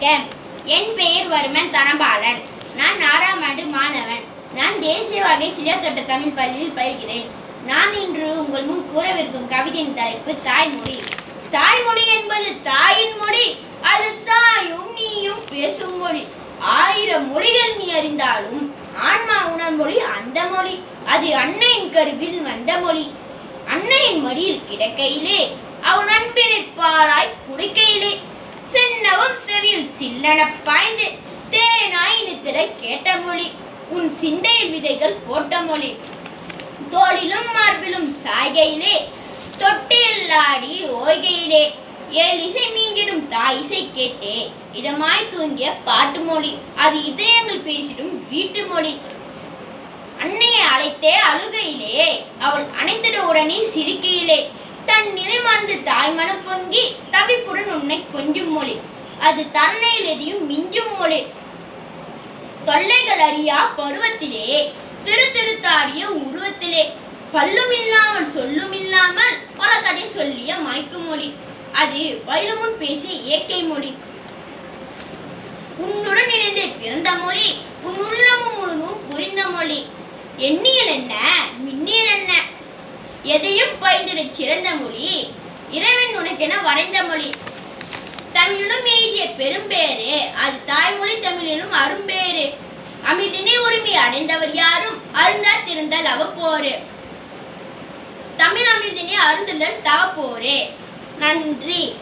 வணக்கம் என் பெயர் வருமன் தனபாலன். நான் ஆறாம் ஆண்டு மாணவன். நான் தேசிய வகை சிலத்தோட்ட தமிழ் பள்ளியில் பயில்கிறேன். நான் இன்று உங்கள் முன் கூறவிருக்கும் கவிதையின் தலைப்பு தாய்மொழி. தாய்மொழி என்பது தாயின் மொழி. அது தாயும் நீயும் பேசும் மொழி. ஆயிரம் மொழிகள் நீ அறிந்தாலும் ஆன்மா உணர் மொழி அந்த மொழி. அது அன்னையின் கருவில் வந்த மொழி. அன்னையின் மடியில் கிடக்கையிலே அவன் அன்பினை பாலாய் குடிக்கையிலே சில்லன பாய்ந்து தேனாய் திட கேட்ட மொழி. உன் சிந்தையில் விதைகள் போட்ட மொழி. தோளிலும் மார்பிலும் சாய்கையிலே தொட்டிலாடி ஓய்கையிலே ஏழிசை மீங்கிடும் இசை கேட்டே இதமாய் தூங்கிய பாட்டு மொழி. அது இதயங்கள் பேசிடும் வீட்டு மொழி. அன்னையை அழைத்தே அழுகையிலே அவள் அனைத்திட உடனே சிரிக்கையிலே தன் நிலை மறந்து தாய்மனம் பொங்கி தவிப்புடன் உன்னை கொஞ்சும் மொழி. அது தன்னையில் எதையும் மிஞ்சும் மொழி. தொல்லைகள் அறியா பருவத்திலே திரு திருத்தாடிய உருவத்திலே. பல்லும் இல்லாமல் சொல்லும் இல்லாமல் பல கதை சொல்லிய மாய்க்கும் மொழி. அது வயலுமுன் பேசிய இயற்கை மொழி. உன்னுடன் இணைந்து பிறந்த மொழி உன் உள்ளமும் முழுதும் புரிந்த மொழி. எண்ணியல் என்ன மின்னியல் என்ன? எதையும் பயின்றிட சிறந்த மொழி இறைவன் உனக்கென வரைந்த மொழி. தமிழிலும் எய்திய பெரும்பேரே அது தாய்மொழி தமிழிலும் அரும்பேறு. அமிர்தினை உரிமை அடைந்தவர் யாரும் அருந்தா திருந்தல் அவப்போரு தமிழ் அமிர்தினை அருந்துதல் தவப்போரே. நன்றி.